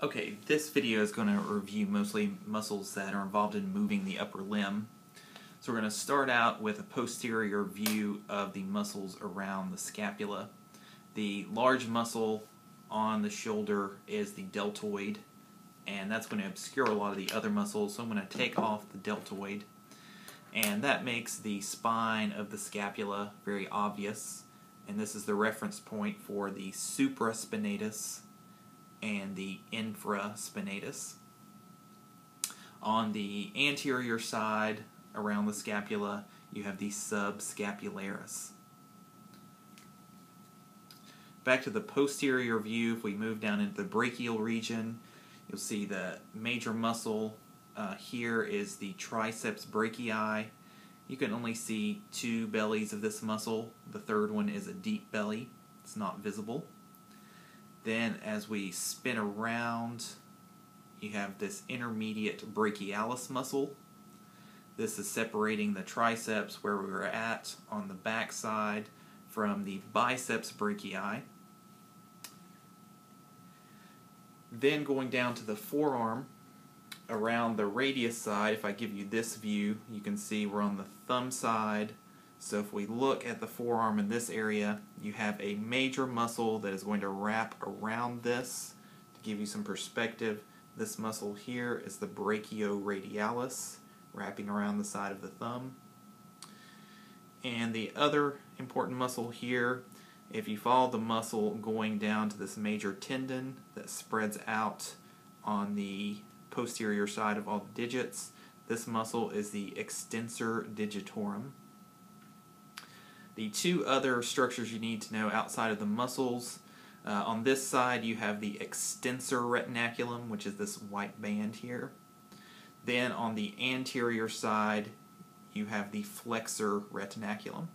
Okay, this video is going to review mostly muscles that are involved in moving the upper limb. So we're going to start out with a posterior view of the muscles around the scapula. The large muscle on the shoulder is the deltoid, and that's going to obscure a lot of the other muscles, so I'm going to take off the deltoid. And that makes the spine of the scapula very obvious, and this is the reference point for the supraspinatus and the infraspinatus. On the anterior side, around the scapula, you have the subscapularis. Back to the posterior view, if we move down into the brachial region, you'll see the major muscle uh, here is the triceps brachii. You can only see two bellies of this muscle. The third one is a deep belly. It's not visible. Then as we spin around, you have this intermediate brachialis muscle. This is separating the triceps where we were at on the back side from the biceps brachii. Then going down to the forearm, around the radius side, if I give you this view, you can see we're on the thumb side so if we look at the forearm in this area, you have a major muscle that is going to wrap around this. To give you some perspective, this muscle here is the brachioradialis, wrapping around the side of the thumb. And the other important muscle here, if you follow the muscle going down to this major tendon that spreads out on the posterior side of all the digits, this muscle is the extensor digitorum. The two other structures you need to know outside of the muscles, uh, on this side you have the extensor retinaculum, which is this white band here. Then on the anterior side, you have the flexor retinaculum.